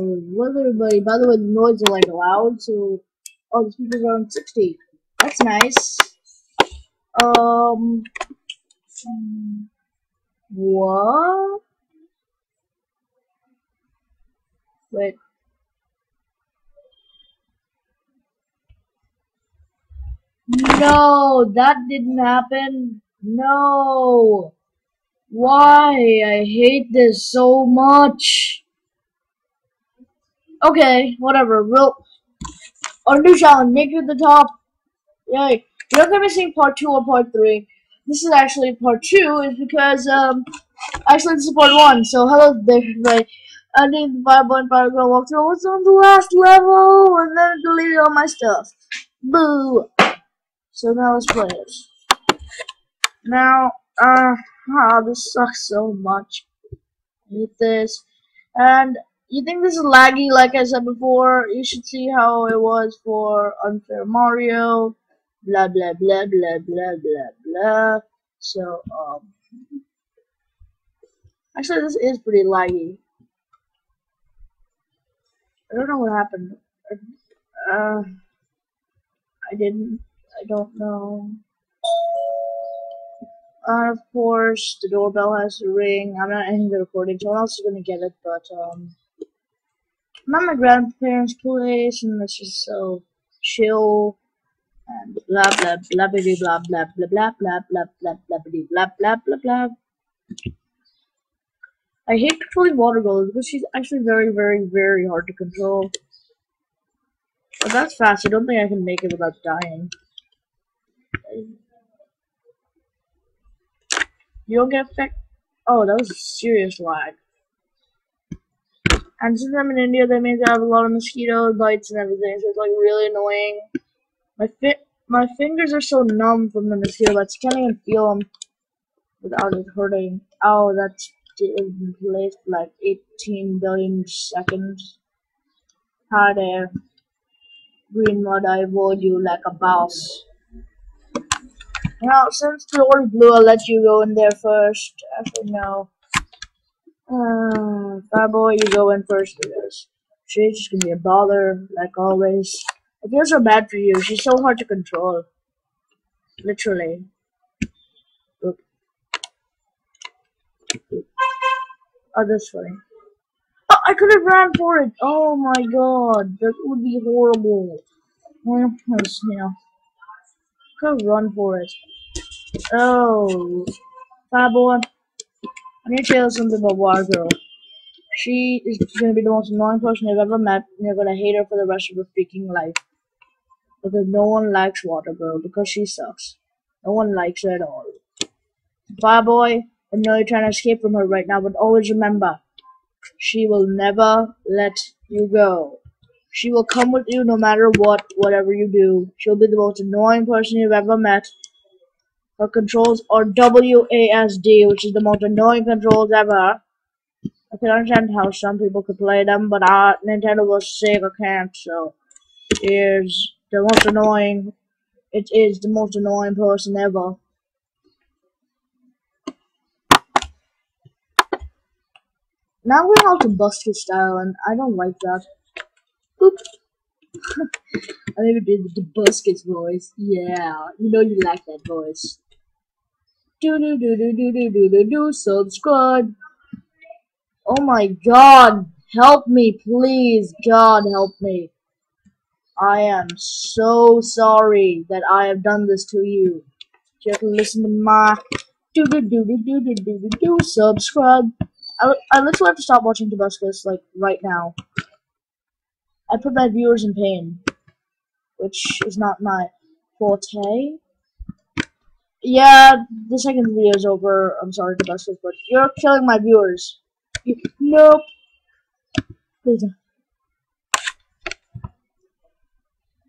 what everybody? By the way, the noise are like loud, so oh, the speakers are on sixty. That's nice. Um, what? Wait. No, that didn't happen. No. Why? I hate this so much. Okay, whatever. We'll our new challenge, make it the top. Yay. You're not gonna be seeing part two or part three. This is actually part two, is because um actually this is part one. So hello there everybody. I need the five point five girl walk I was on the last level and then deleted all my stuff. Boo. So now let's play it. Now, uh Ah, this sucks so much. I hate this. And you think this is laggy, like I said before, you should see how it was for Unfair Mario. Blah, blah, blah, blah, blah, blah, blah. So, um... Actually, this is pretty laggy. I don't know what happened. Uh... I didn't... I don't know. Uh, of course, the doorbell has to ring. I'm not ending the recording, so I'm also gonna get it, but, um, I'm at my grandparents' place, and it's just so chill, and blah blah blah blah blah blah blah blah blah blah blah blah blah blah blah blah I hate controlling water girl because she's actually very, very, very hard to control. But that's fast. I don't think I can make it without dying. You don't get affected. Oh, that was a serious lag. And since I'm in India, that means I have a lot of mosquito bites and everything, so it's like really annoying. My fit, my fingers are so numb from the mosquito bites, I can't even feel them without it hurting. Oh, that's in like 18 billion seconds. Hi there. Green mud, I avoid you like a boss. Now, since the door is blue, I'll let you go in there first. Actually, no. Uh, Fireboy, you go in first because she's just gonna be a bother, like always. I feel so bad for you. She's so hard to control. Literally. Oop. Oh, that's funny. Oh, I could have ran for it. Oh my god, that would be horrible. Well, you know, could have run for it. Oh, Fireboy, I need to tell you something about Water Girl. She is to be the most annoying person you've ever met, and you're to hate her for the rest of your freaking life. Because no one likes Water Girl, because she sucks. No one likes her at all. Fireboy, I know you're trying to escape from her right now, but always remember, she will never let you go. She will come with you no matter what, whatever you do. She'll be the most annoying person you've ever met, her controls are WASD, which is the most annoying controls ever. I can understand how some people could play them, but uh, Nintendo was I can't, so is the most annoying. It is the most annoying person ever. Now we're out to Buster style, and I don't like that. I never did the Buskets voice. Yeah, you know you like that voice do do do do do do do do do subscribe. Oh my god, help me please, God help me. I am so sorry that I have done this to you. Just listen to my do do do do do do do do do subscribe. I, I literally have to stop watching Tobuscus like right now. I put my viewers in pain, which is not my forte. Yeah, the second video is over. I'm sorry to bust this, but you're killing my viewers. You, nope. Please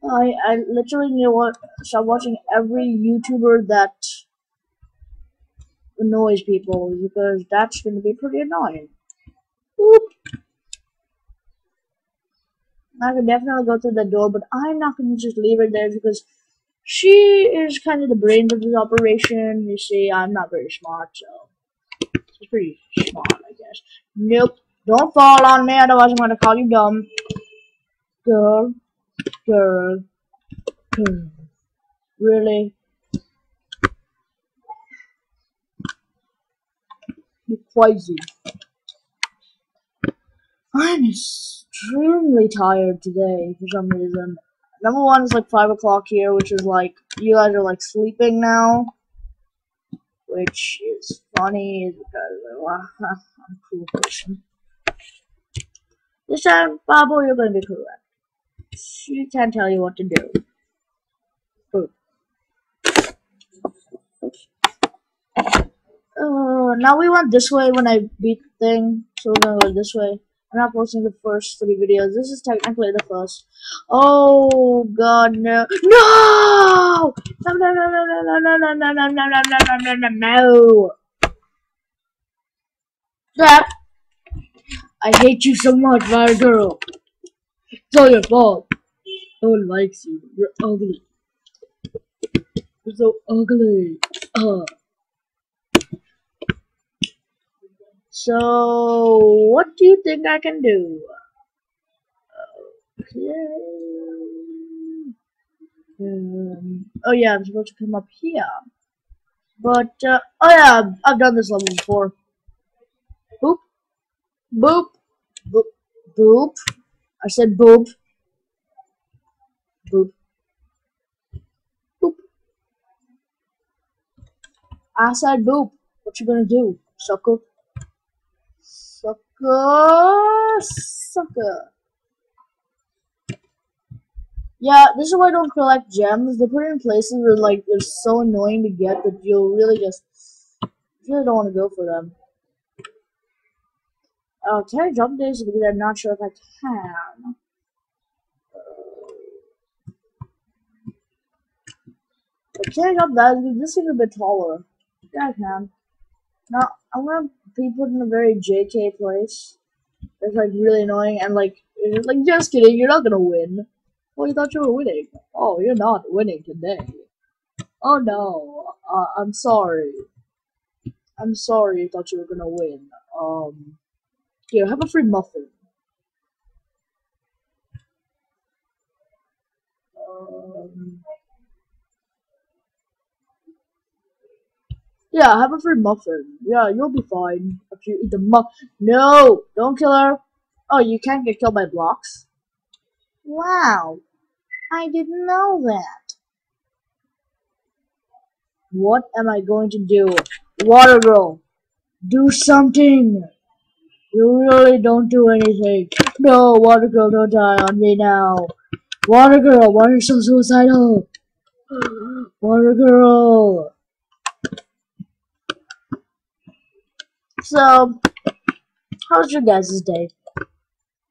I I literally need to stop watching every YouTuber that annoys people because that's going to be pretty annoying. Oop. I can definitely go through the door, but I'm not going to just leave it there because she is kind of the brains of this operation. You see, I'm not very smart, so she's pretty smart, I guess. Nope. Don't fall on me, otherwise I'm gonna call you dumb. Girl, girl, girl. Really? You're crazy. I'm extremely tired today for some reason. Number one is like 5 o'clock here, which is like, you guys are like sleeping now. Which is funny because I'm a cool person. This time, Babo, you're to be correct. She can't tell you what to do. Uh, now we went this way when I beat the thing, so we're gonna go this way. I'm not posting the first three videos. This is technically the first. Oh god no! No! No! No! No! No! No! No! No! No! No! No! No! No! No! No! No! no. That I hate you so much, my girl. It's all your fault. No one likes you. You're ugly. You're so ugly. Uh. So, what do you think I can do? Okay. Um, oh yeah, I'm supposed to come up here. But, uh, oh yeah, I've done this level before. Boop. Boop. Boop. Boop. I said boop. Boop. Boop. I said boop. What you gonna do, sucker? Sucker. Sucker. Yeah, this is why I don't collect gems. They put it in places where like they're so annoying to get that you'll really just really don't want to go for them. Uh, can I jump this? Because I'm not sure if I can. I can't jump that. This is a bit taller. Yeah, I can. Now, I'm gonna put in a very JK place. It's like really annoying and like, it's like just kidding, you're not gonna win. Well, you thought you were winning. Oh, you're not winning today. Oh no, uh, I'm sorry. I'm sorry you thought you were gonna win. Um, here, have a free muffin. Um, yeah, have a free muffin. Yeah, you'll be fine if you eat the muff. No, don't kill her. Oh, you can't get killed by blocks. Wow, I didn't know that. What am I going to do? Water girl, do something. You really don't do anything. No, Water Girl, don't die on me now. Water Girl, why are you so suicidal? Water Girl. So, how's your guys' day?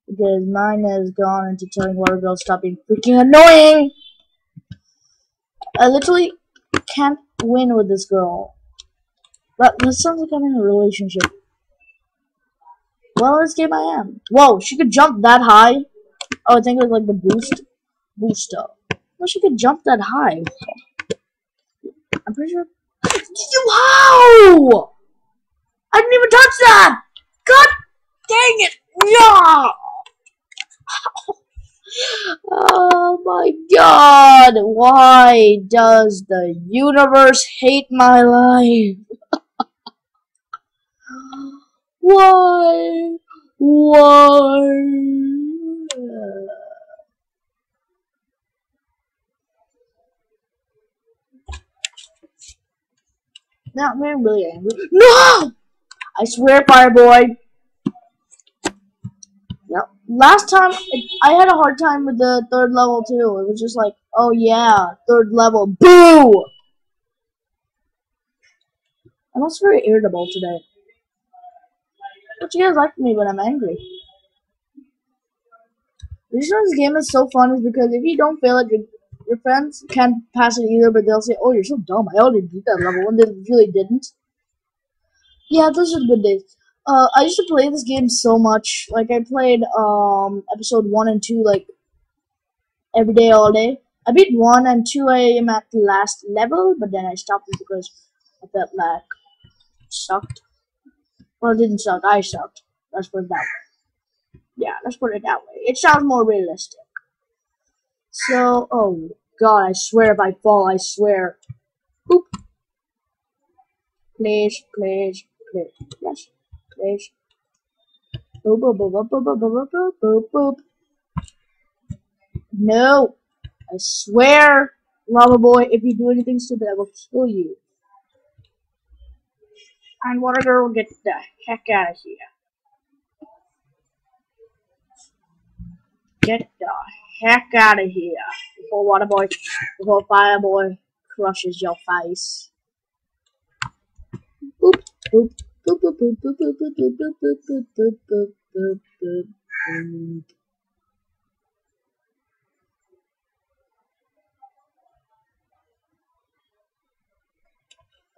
Because mine has gone into telling Water Girl stop being freaking annoying. I literally can't win with this girl. But this sounds like I'm in a relationship. Well, this game I am. Whoa, she could jump that high. Oh, I think it was like the boost. Booster. Well, she could jump that high. I'm pretty sure. Wow! I didn't even touch that! God dang it! Yeah! Oh my god! Why does the universe hate my life? Why? Why? Now I'm really angry. No! I swear, Fireboy. Yep. Last time, I had a hard time with the third level too. It was just like, oh yeah, third level. Boo! I'm also very irritable today. But you guys like me when I'm angry. The reason this game is so fun is because if you don't fail it, your, your friends can't pass it either, but they'll say, oh, you're so dumb. I already beat that level when they really didn't. Yeah, those are good days. Uh, I used to play this game so much. Like, I played um, episode 1 and 2, like, every day, all day. I beat 1 and 2, I am at the last level, but then I stopped it because I felt like sucked. Well, it didn't suck. I sucked. Let's put it that way. Yeah, let's put it that way. It sounds more realistic. So, oh god, I swear if I fall, I swear. Boop. Please, please, Boop, boop, boop, boop, boop, boop, boop, boop, boop. No. I swear, Lava Boy, if you do anything stupid, I will kill you. And Water Girl, get the heck out of here. Get the heck out of here before Water Boy, before Fire Boy crushes your face.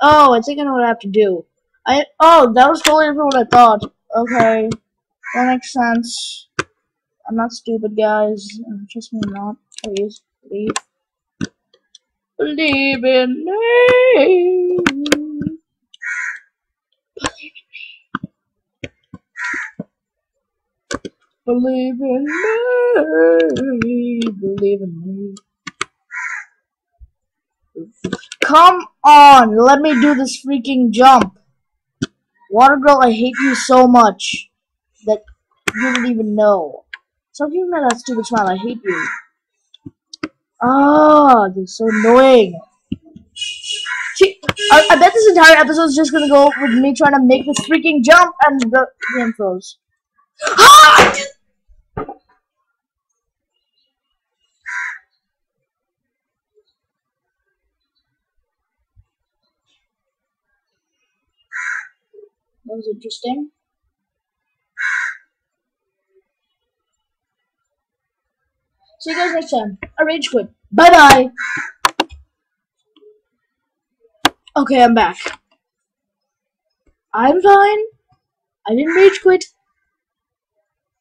Oh, I think I know what I have to do. I oh, that was totally different what I thought. Okay, that makes sense. I'm not stupid, guys. Uh, trust me, I'm not. Please, believe in me. Believe in me. Believe in me. Come on, let me do this freaking jump. Water Girl, I hate you so much that you didn't even know. Stop giving me that stupid smile, I hate you. Ah, you're so annoying. See, I, I bet this entire episode is just gonna go with me trying to make this freaking jump and the, the intros. Ah! That was interesting. See you guys next time. I rage quit. Bye bye. Okay, I'm back. I'm fine. I didn't rage quit.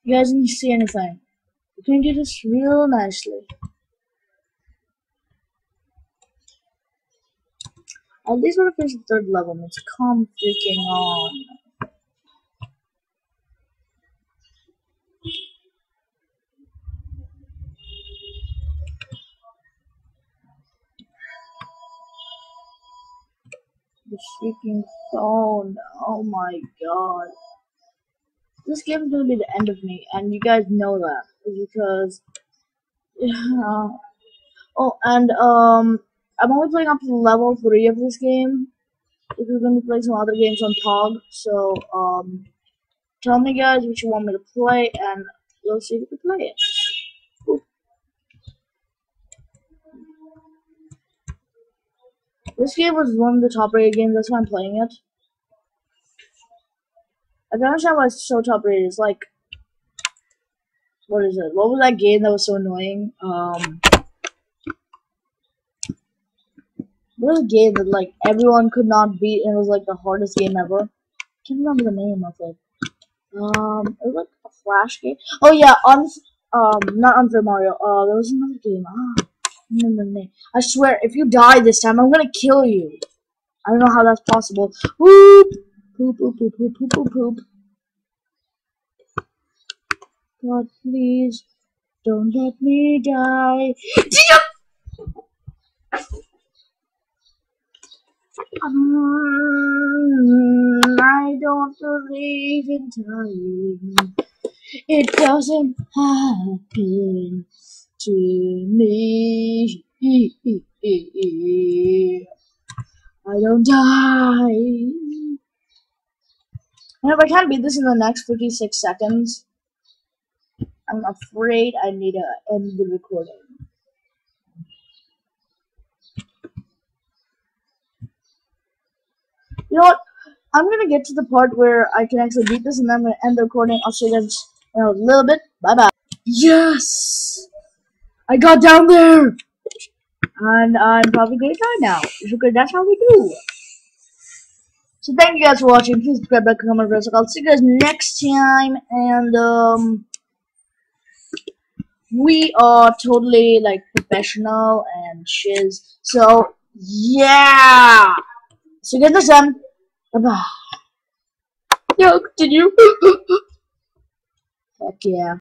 You guys didn't see anything. You can do this real nicely. At least when I finish the third level, it's come freaking on. The freaking phone. Oh my god. This game is gonna be the end of me, and you guys know that. Because. Yeah. Oh, and, um. I'm only playing up to level 3 of this game. If you're gonna be playing some other games on POG, so, um. Tell me, guys, what you want me to play, and we'll see if we can play it. This game was one of the top rated games, that's why I'm playing it. I don't understand why it's so top rated. It's like, what is it? What was that game that was so annoying? Um, a game that like everyone could not beat and it was like the hardest game ever? I can't remember the name of it. Um, it was like a flash game. Oh yeah, on um, not Unfair Mario. Uh, there was another game. Ah. No, no. I swear, if you die this time, I'm gonna kill you. I don't know how that's possible. Whoop! Poop, poop, poop, poop, poop, poop, poop. God, please, don't let me die. Um, I don't believe in dying. It doesn't happen to me. I don't die. And if I can't beat this in the next 56 seconds, I'm afraid I need to end the recording. You know what? I'm gonna get to the part where I can actually beat this and then I'm gonna end the recording. I'll show you guys in a little bit. Bye bye. Yes! I got down there! And I'm probably gonna die now. Because that's how we do. So thank you guys for watching. Please subscribe, like, comment, press. I'll see you guys next time. And, um... We are totally, like, professional and shiz. So, yeah! See you guys next time. Yo, continue. Heck yeah.